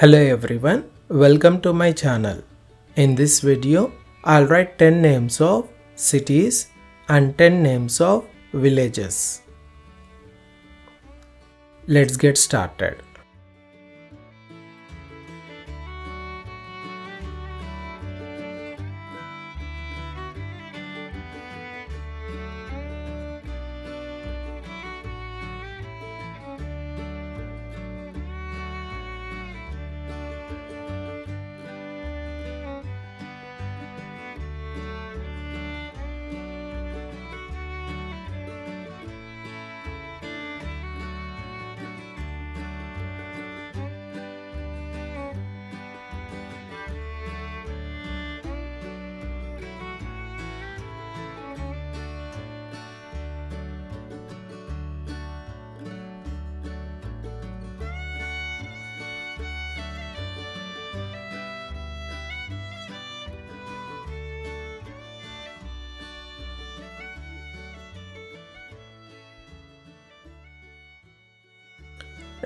Hello everyone, welcome to my channel. In this video, I'll write 10 names of cities and 10 names of villages. Let's get started.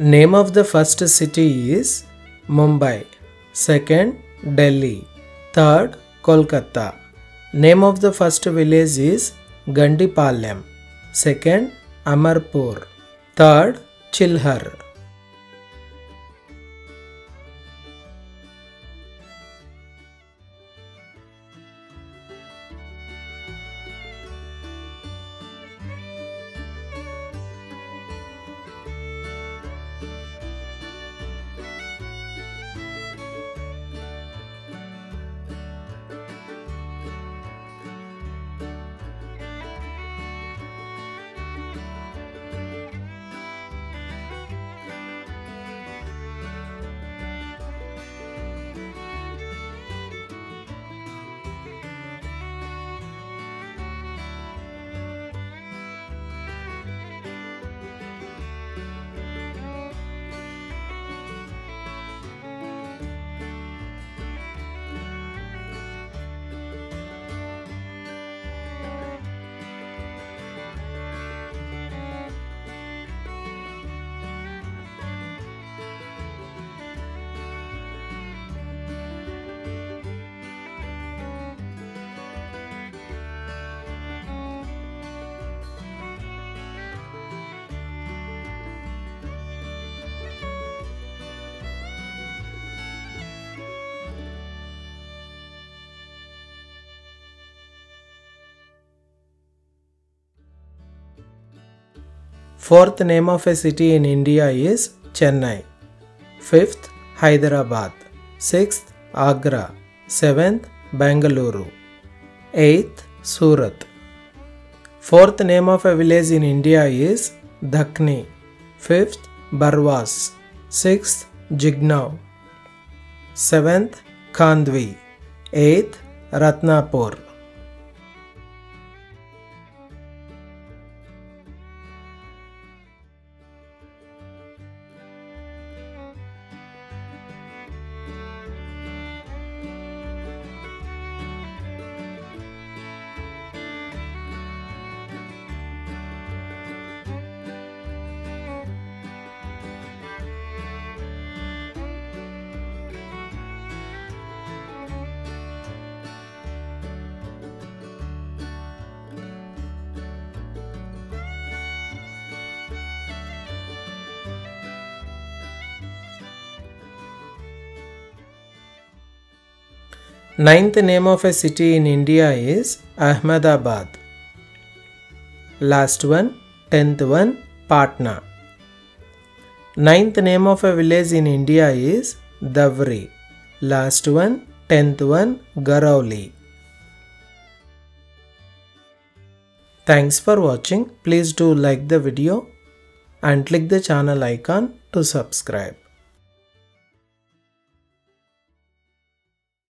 Name of the first city is Mumbai. Second, Delhi. Third, Kolkata. Name of the first village is Gandipalayam. Second, Amarpur. Third, Chilhar. Fourth name of a city in India is Chennai. Fifth, Hyderabad. Sixth, Agra. Seventh, Bangalore. Eighth, Surat. Fourth name of a village in India is Dhakni. Fifth, Barwas. Sixth, Jignau. Seventh, Khandvi. Eighth, Ratnapur. Ninth name of a city in India is Ahmedabad. Last one, tenth one, Patna. Ninth name of a village in India is Davri. Last one, tenth one, Garauli. Thanks for watching. Please do like the video and click the channel icon to subscribe.